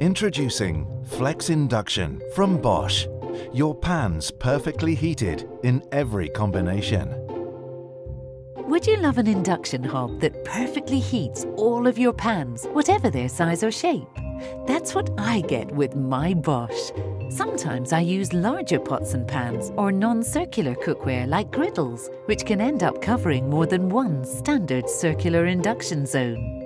Introducing Flex Induction from Bosch. Your pans perfectly heated in every combination. Would you love an induction hob that perfectly heats all of your pans, whatever their size or shape? That's what I get with my Bosch. Sometimes I use larger pots and pans or non-circular cookware like griddles, which can end up covering more than one standard circular induction zone.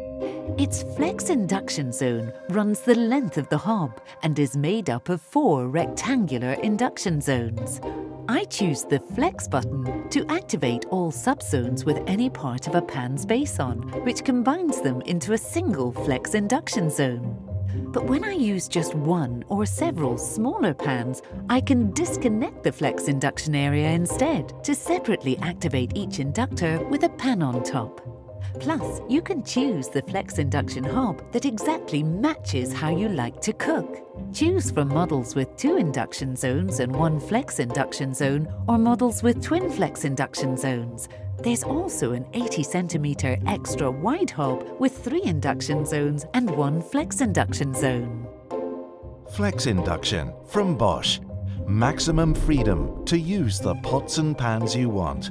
Its Flex Induction Zone runs the length of the hob and is made up of four rectangular induction zones. I choose the Flex button to activate all subzones with any part of a pan's base on, which combines them into a single Flex Induction Zone. But when I use just one or several smaller pans, I can disconnect the flex induction area instead to separately activate each inductor with a pan on top. Plus, you can choose the flex induction hob that exactly matches how you like to cook. Choose from models with two induction zones and one flex induction zone or models with twin flex induction zones. There's also an 80 centimetre extra wide hob with three induction zones and one flex induction zone. Flex Induction from Bosch. Maximum freedom to use the pots and pans you want